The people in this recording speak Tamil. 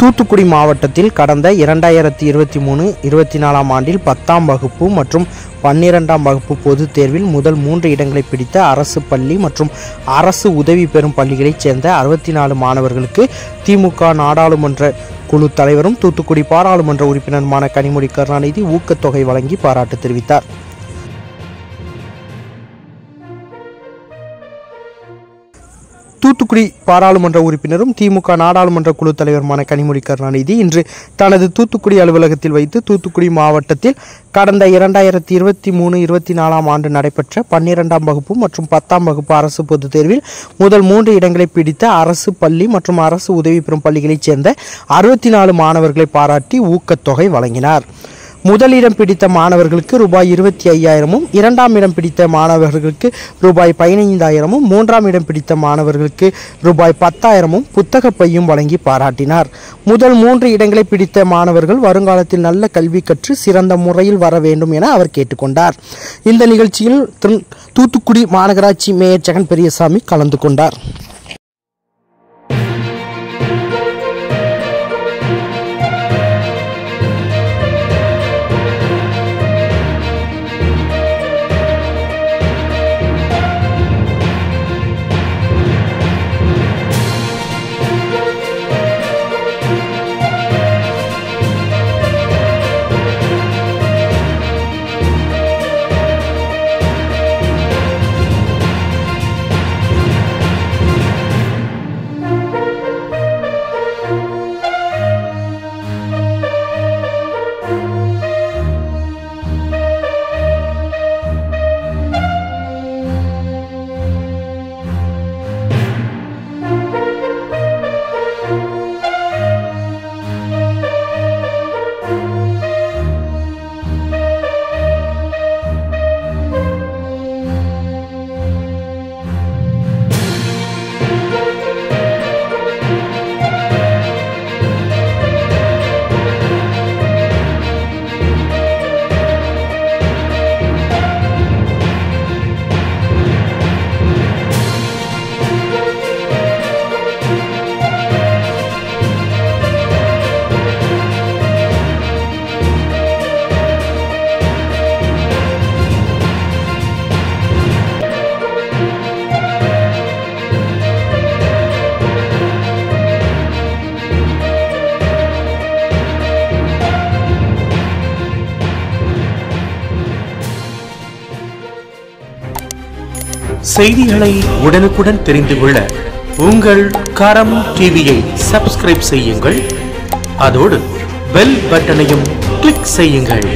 தூத்துக்குடி மாவட்டத்தில் கடந்த இரண்டாயிரத்தி இருபத்தி மூணு இருபத்தி நாலாம் ஆண்டில் பத்தாம் வகுப்பு மற்றும் பன்னிரெண்டாம் வகுப்பு பொதுத் தேர்வில் முதல் மூன்று இடங்களை பிடித்த அரசு பள்ளி மற்றும் அரசு உதவி பெறும் பள்ளிகளைச் சேர்ந்த அறுபத்தி நாலு மாணவர்களுக்கு திமுக நாடாளுமன்ற குழு தலைவரும் தூத்துக்குடி பாராளுமன்ற உறுப்பினருமான கனிமொழி கருணாநிதி ஊக்கத்தொகை வழங்கி பாராட்டு தெரிவித்தார். தூத்துக்குடி பாராளுமன்ற உறுப்பினரும் திமுக நாடாளுமன்ற குழு தலைவருமான கனிமொழி கருணாநிதி இன்று தனது தூத்துக்குடி அலுவலகத்தில் வைத்து தூத்துக்குடி மாவட்டத்தில் கடந்த இரண்டாயிரத்தி இருபத்தி மூணு இருபத்தி நாலாம் ஆண்டு நடைபெற்ற பன்னிரெண்டாம் வகுப்பு மற்றும் பத்தாம் வகுப்பு அரசு பொதுத் தேர்வில் முதல் மூன்று இடங்களை பிடித்த அரசு பள்ளி மற்றும் அரசு உதவி பெறும் பள்ளிகளைச் சேர்ந்த அறுபத்தி நாலு மாணவர்களை பாராட்டி ஊக்கத்தொகை வழங்கினார். முதலிடம் பிடித்த மாணவர்களுக்கு ரூபாய் இருபத்தி ஐயாயிரமும் இரண்டாம் இடம் பிடித்த மாணவர்களுக்கு ரூபாய் பதினைந்தாயிரமும் மூன்றாம் இடம் பிடித்த மாணவர்களுக்கு ரூபாய் பத்தாயிரமும் புத்தக பையும் வழங்கி பாராட்டினார். முதல் மூன்று இடங்களை பிடித்த மாணவர்கள் வருங்காலத்தில் நல்ல கல்வி கற்று சிறந்த முறையில் வர வேண்டும் என அவர் கேட்டுக்கொண்டார். இந்த நிகழ்ச்சியில் திரு- தூத்துக்குடி மாநகராட்சி மேயர் ஜெகன் பெரியசாமி கலந்து கொண்டார். செய்திகளை உடனுக்குடன் தெரிந்து கொள்ள உங்கள் கரம் டிவியை சப்ஸ்கிரைப் செய்யுங்கள். அதோடு பெல் பட்டனையும் கிளிக் செய்யுங்கள்.